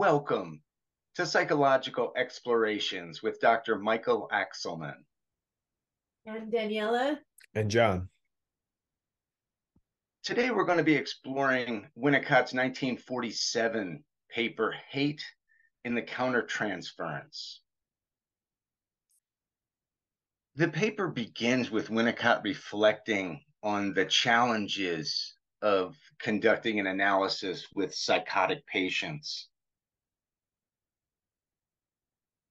Welcome to Psychological Explorations with Dr. Michael Axelman. And Daniela. And John. Today we're going to be exploring Winnicott's 1947 paper, Hate in the Countertransference. The paper begins with Winnicott reflecting on the challenges of conducting an analysis with psychotic patients.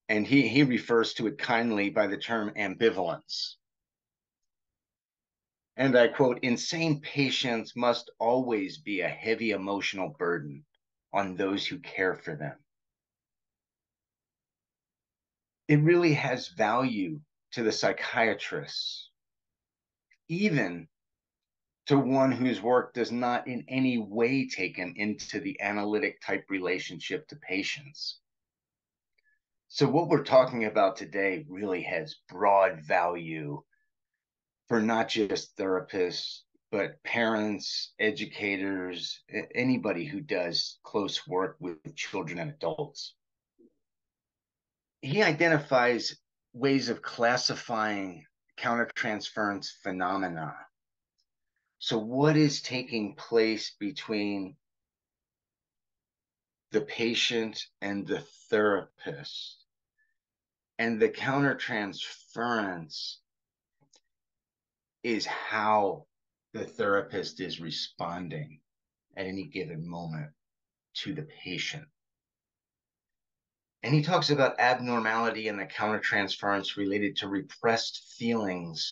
And he, he refers to it kindly by the term ambivalence. And I quote Insane patients must always be a heavy emotional burden on those who care for them. It really has value to the psychiatrists, even to one whose work does not in any way taken into the analytic type relationship to patients. So, what we're talking about today really has broad value for not just therapists, but parents, educators, anybody who does close work with children and adults. He identifies ways of classifying countertransference phenomena. So, what is taking place between the patient and the therapist? And the countertransference is how the therapist is responding at any given moment to the patient. And he talks about abnormality in the countertransference related to repressed feelings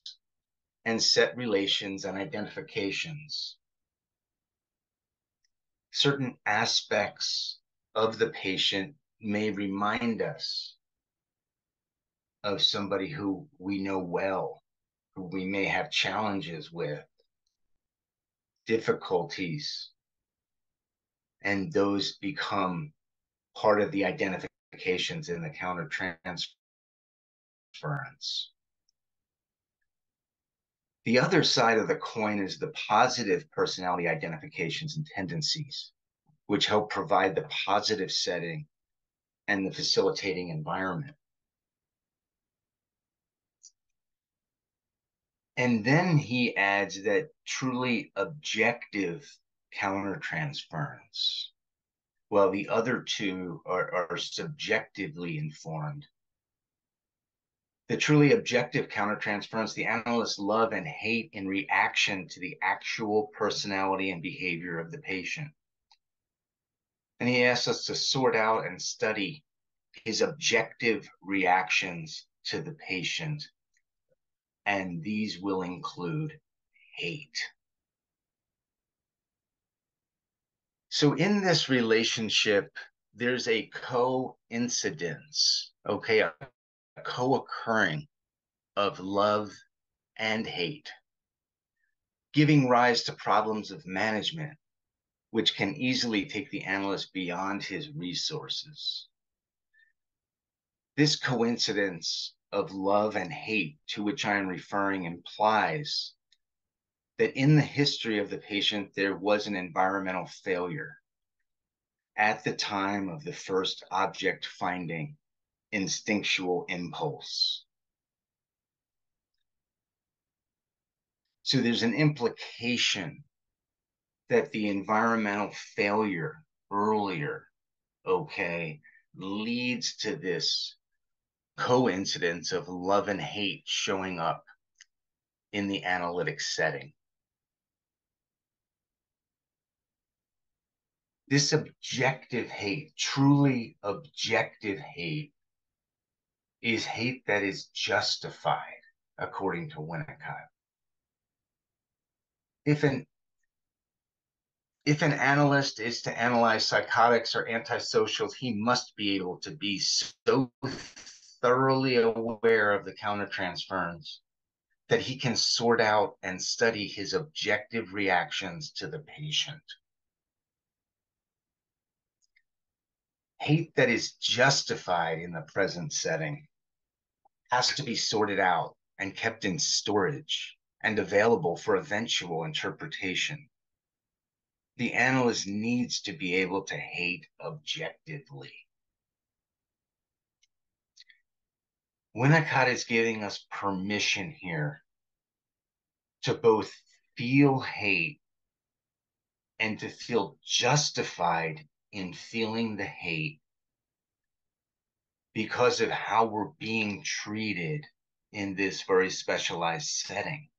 and set relations and identifications. Certain aspects of the patient may remind us of somebody who we know well, who we may have challenges with, difficulties, and those become part of the identifications in the countertransference. The other side of the coin is the positive personality identifications and tendencies, which help provide the positive setting and the facilitating environment. And then he adds that truly objective countertransference while the other two are, are subjectively informed. The truly objective countertransference, the analysts love and hate in reaction to the actual personality and behavior of the patient. And he asks us to sort out and study his objective reactions to the patient. And these will include hate. So in this relationship, there's a coincidence, okay, a, a co-occurring of love and hate, giving rise to problems of management, which can easily take the analyst beyond his resources. This coincidence of love and hate to which I am referring implies that in the history of the patient, there was an environmental failure at the time of the first object finding instinctual impulse. So there's an implication that the environmental failure earlier, okay, leads to this coincidence of love and hate showing up in the analytic setting. this objective hate, truly objective hate, is hate that is justified, according to Winnicott. If an if an analyst is to analyze psychotics or antisocials, he must be able to be so thoroughly aware of the countertransference that he can sort out and study his objective reactions to the patient. hate that is justified in the present setting has to be sorted out and kept in storage and available for eventual interpretation. The analyst needs to be able to hate objectively. Winnicott is giving us permission here to both feel hate and to feel justified in feeling the hate because of how we're being treated in this very specialized setting.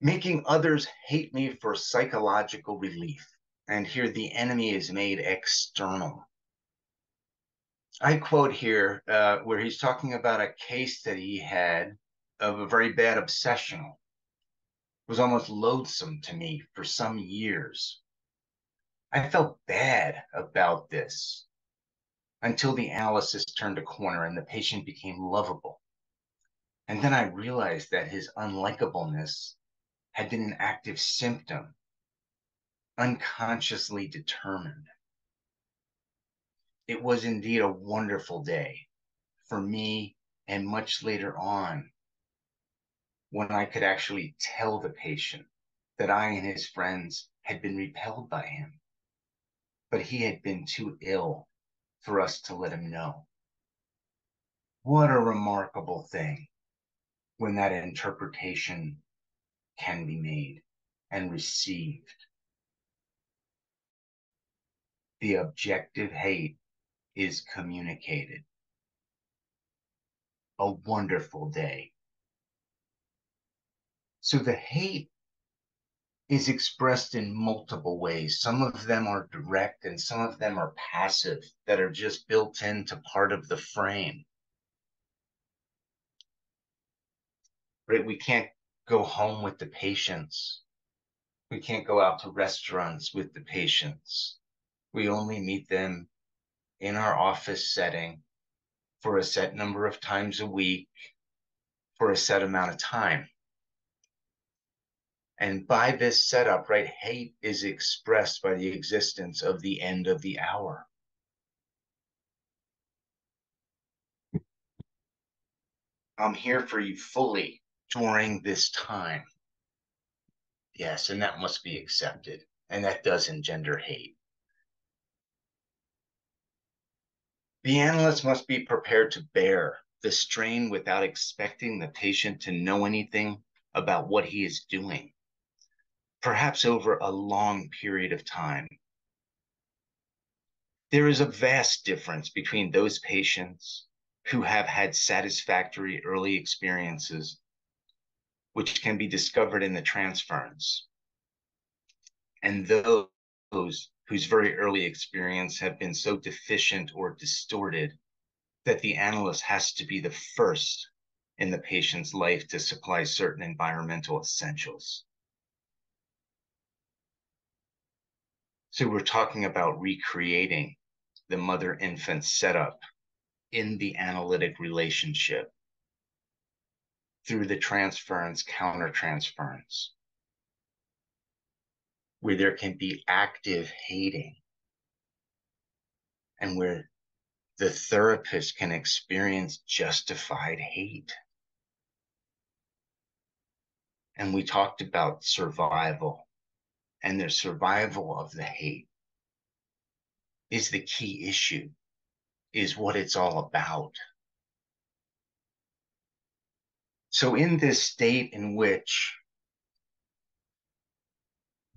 Making others hate me for psychological relief. And here the enemy is made external. I quote here uh, where he's talking about a case that he had of a very bad obsession. It was almost loathsome to me for some years. I felt bad about this until the analysis turned a corner and the patient became lovable. And then I realized that his unlikableness had been an active symptom, unconsciously determined. It was indeed a wonderful day for me and much later on when I could actually tell the patient that I and his friends had been repelled by him. But he had been too ill for us to let him know. What a remarkable thing when that interpretation can be made and received. The objective hate is communicated. A wonderful day. So the hate is expressed in multiple ways. Some of them are direct and some of them are passive that are just built into part of the frame. Right? We can't go home with the patients. We can't go out to restaurants with the patients. We only meet them in our office setting for a set number of times a week for a set amount of time. And by this setup, right, hate is expressed by the existence of the end of the hour. I'm here for you fully during this time. Yes, and that must be accepted. And that does engender hate. The analyst must be prepared to bear the strain without expecting the patient to know anything about what he is doing perhaps over a long period of time. There is a vast difference between those patients who have had satisfactory early experiences, which can be discovered in the transference, and those whose very early experience have been so deficient or distorted that the analyst has to be the first in the patient's life to supply certain environmental essentials. So we're talking about recreating the mother infant setup in the analytic relationship through the transference countertransference, where there can be active hating and where the therapist can experience justified hate. And we talked about survival and the survival of the hate is the key issue, is what it's all about. So, in this state in which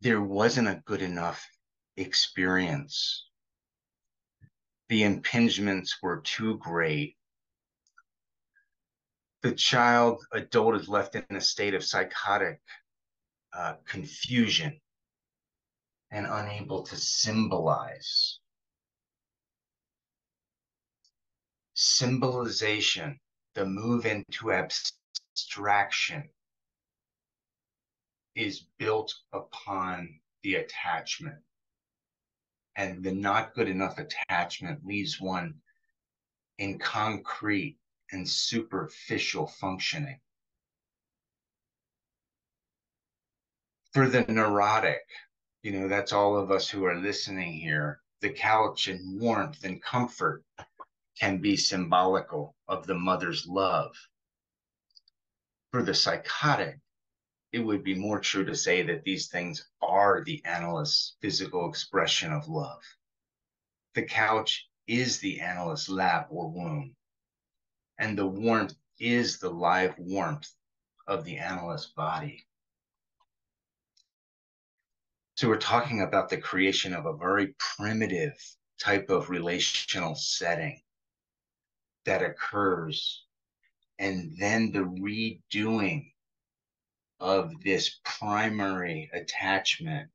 there wasn't a good enough experience, the impingements were too great. The child, adult is left in a state of psychotic uh, confusion and unable to symbolize. Symbolization, the move into abstraction, is built upon the attachment. And the not good enough attachment leaves one in concrete and superficial functioning. For the neurotic, you know, that's all of us who are listening here. The couch and warmth and comfort can be symbolical of the mother's love. For the psychotic, it would be more true to say that these things are the analyst's physical expression of love. The couch is the analyst's lap or womb, and the warmth is the live warmth of the analyst's body. So we're talking about the creation of a very primitive type of relational setting that occurs, and then the redoing of this primary attachment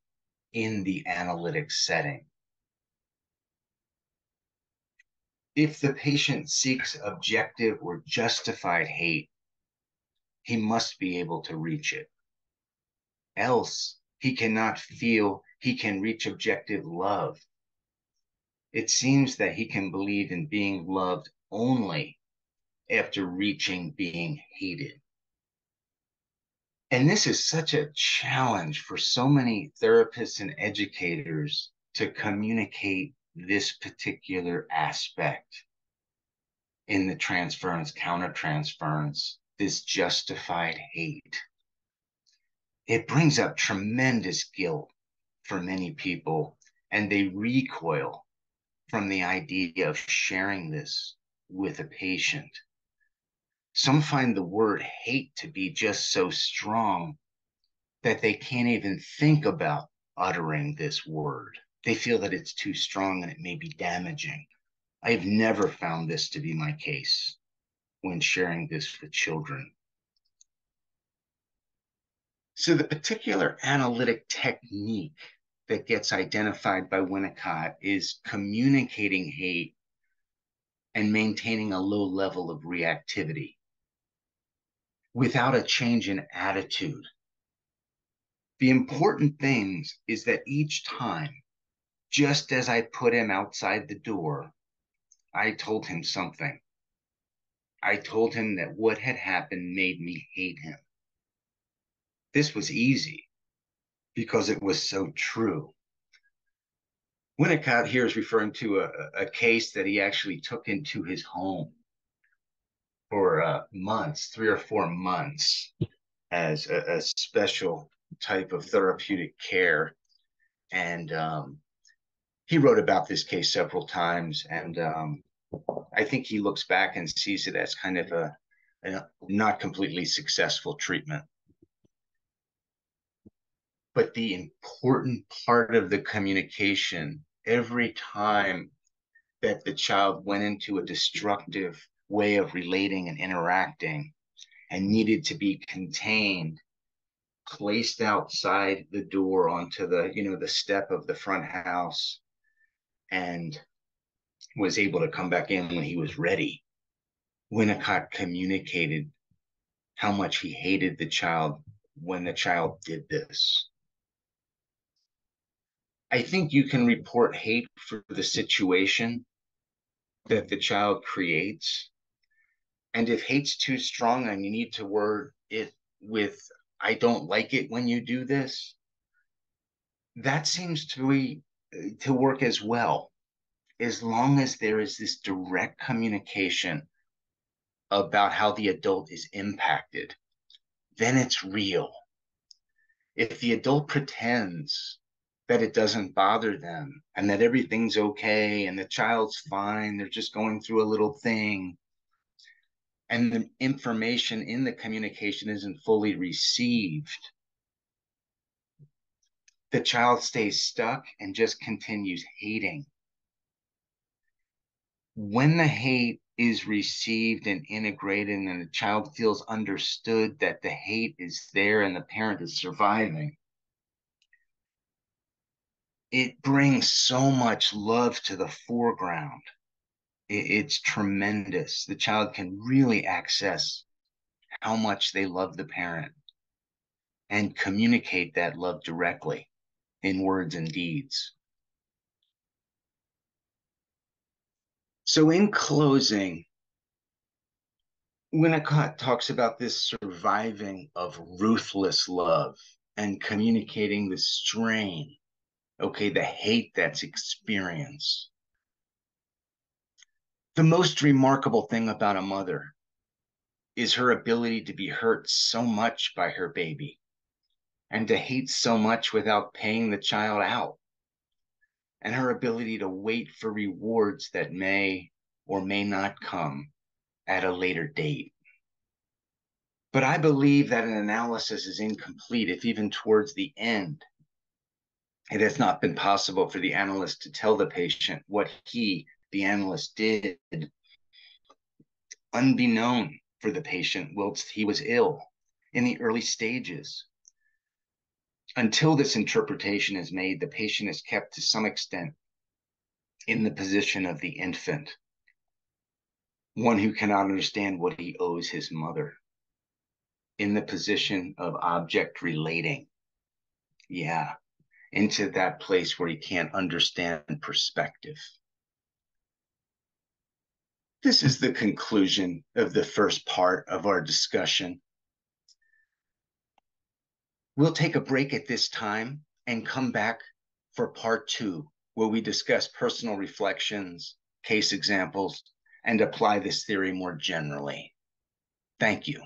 in the analytic setting. If the patient seeks objective or justified hate, he must be able to reach it. Else, he cannot feel he can reach objective love. It seems that he can believe in being loved only after reaching being hated. And this is such a challenge for so many therapists and educators to communicate this particular aspect in the transference, countertransference, this justified hate. It brings up tremendous guilt for many people, and they recoil from the idea of sharing this with a patient. Some find the word hate to be just so strong that they can't even think about uttering this word. They feel that it's too strong and it may be damaging. I've never found this to be my case when sharing this with children. So, the particular analytic technique that gets identified by Winnicott is communicating hate and maintaining a low level of reactivity without a change in attitude. The important things is that each time, just as I put him outside the door, I told him something. I told him that what had happened made me hate him. This was easy because it was so true. Winnicott here is referring to a, a case that he actually took into his home for uh, months, three or four months, as a, a special type of therapeutic care. And um, he wrote about this case several times. And um, I think he looks back and sees it as kind of a, a not completely successful treatment. But the important part of the communication every time that the child went into a destructive way of relating and interacting and needed to be contained placed outside the door onto the you know the step of the front house and was able to come back in when he was ready. Winnicott communicated how much he hated the child when the child did this. I think you can report hate for the situation that the child creates and if hate's too strong and you need to word it with, I don't like it when you do this, that seems to be uh, to work as well, as long as there is this direct communication about how the adult is impacted, then it's real. If the adult pretends that it doesn't bother them and that everything's okay and the child's fine, they're just going through a little thing, and the information in the communication isn't fully received, the child stays stuck and just continues hating. When the hate is received and integrated, and the child feels understood that the hate is there and the parent is surviving, it brings so much love to the foreground it's tremendous. The child can really access how much they love the parent and communicate that love directly in words and deeds. So, in closing, Winnicott talks about this surviving of ruthless love and communicating the strain, okay, the hate that's experienced the most remarkable thing about a mother is her ability to be hurt so much by her baby and to hate so much without paying the child out, and her ability to wait for rewards that may or may not come at a later date. But I believe that an analysis is incomplete if even towards the end it has not been possible for the analyst to tell the patient what he, the analyst, did unbeknown for the patient whilst he was ill in the early stages. Until this interpretation is made, the patient is kept to some extent in the position of the infant, one who cannot understand what he owes his mother in the position of object relating. Yeah, into that place where he can't understand perspective. This is the conclusion of the first part of our discussion. We'll take a break at this time and come back for part two, where we discuss personal reflections, case examples, and apply this theory more generally. Thank you.